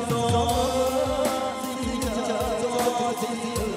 do do do do do do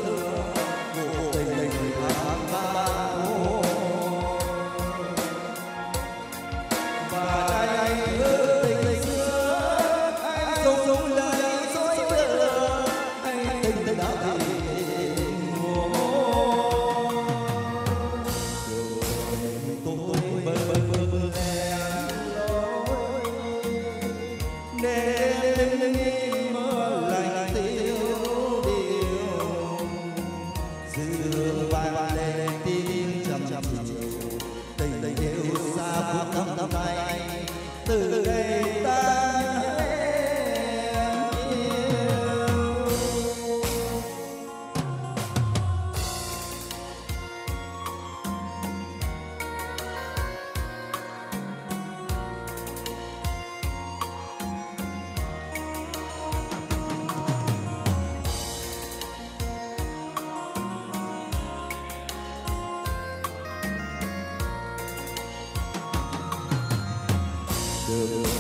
được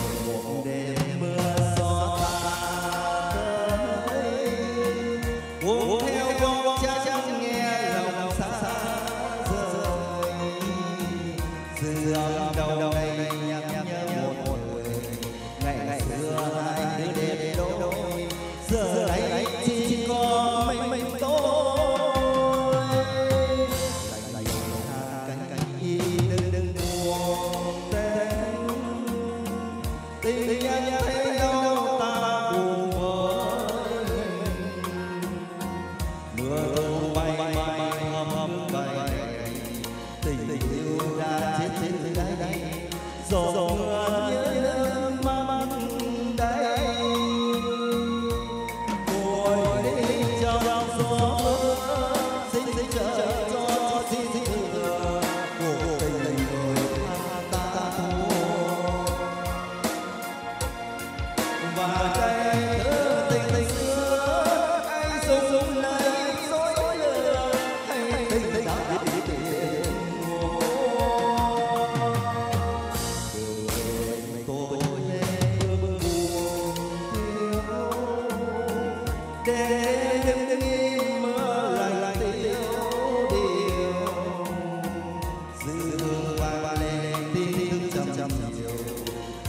tình nhân thế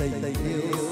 一定要。